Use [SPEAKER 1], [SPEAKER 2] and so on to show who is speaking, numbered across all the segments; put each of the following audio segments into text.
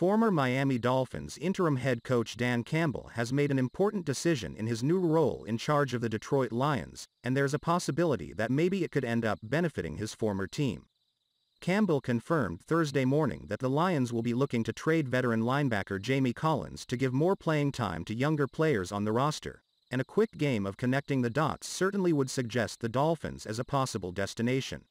[SPEAKER 1] Former Miami Dolphins interim head coach Dan Campbell has made an important decision in his new role in charge of the Detroit Lions, and there's a possibility that maybe it could end up benefiting his former team. Campbell confirmed Thursday morning that the Lions will be looking to trade veteran linebacker Jamie Collins to give more playing time to younger players on the roster, and a quick game of connecting the dots certainly would suggest the Dolphins as a possible destination.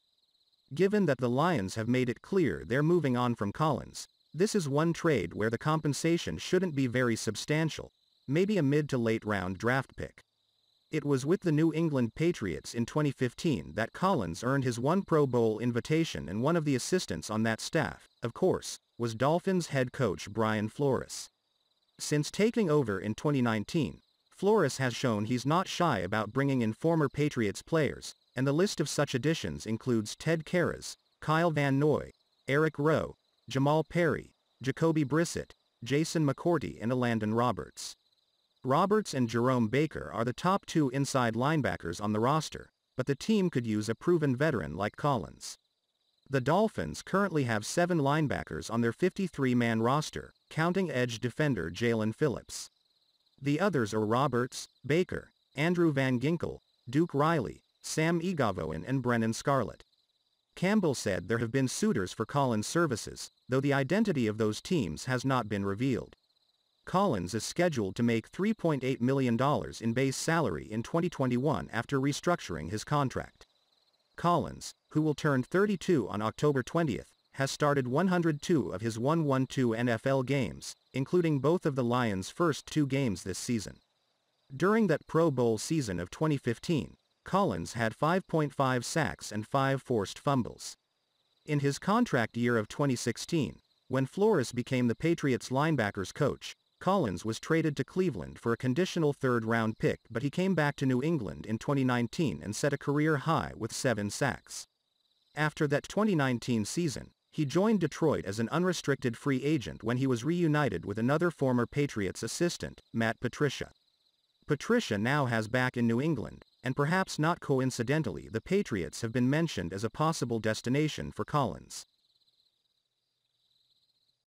[SPEAKER 1] Given that the Lions have made it clear they're moving on from Collins, this is one trade where the compensation shouldn't be very substantial, maybe a mid to late round draft pick. It was with the New England Patriots in 2015 that Collins earned his one Pro Bowl invitation and one of the assistants on that staff, of course, was Dolphins head coach Brian Flores. Since taking over in 2019, Flores has shown he's not shy about bringing in former Patriots players, and the list of such additions includes Ted Karras, Kyle Van Noy, Eric Rowe, Jamal Perry, Jacoby Brissett, Jason McCourty and Elandon Roberts. Roberts and Jerome Baker are the top two inside linebackers on the roster, but the team could use a proven veteran like Collins. The Dolphins currently have seven linebackers on their 53-man roster, counting edge defender Jaelan Phillips. The others are Roberts, Baker, Andrew Van Ginkel, Duke Riley, Sam Eguavoen and Brennan Scarlett. Campbell said there have been suitors for Collins' services, though the identity of those teams has not been revealed. Collins is scheduled to make $3.8 million in base salary in 2021 after restructuring his contract. Collins, who will turn 32 on October 20th, has started 102 of his 112 NFL games, including both of the Lions' first two games this season. During that Pro Bowl season of 2015, Collins had 5.5 sacks and 5 forced fumbles. In his contract year of 2016, when Flores became the Patriots linebackers coach, Collins was traded to Cleveland for a conditional third-round pick but he came back to New England in 2019 and set a career high with seven sacks. After that 2019 season, he joined Detroit as an unrestricted free agent when he was reunited with another former Patriots assistant, Matt Patricia. Patricia now has back in New England, and perhaps not coincidentally the Patriots have been mentioned as a possible destination for Collins.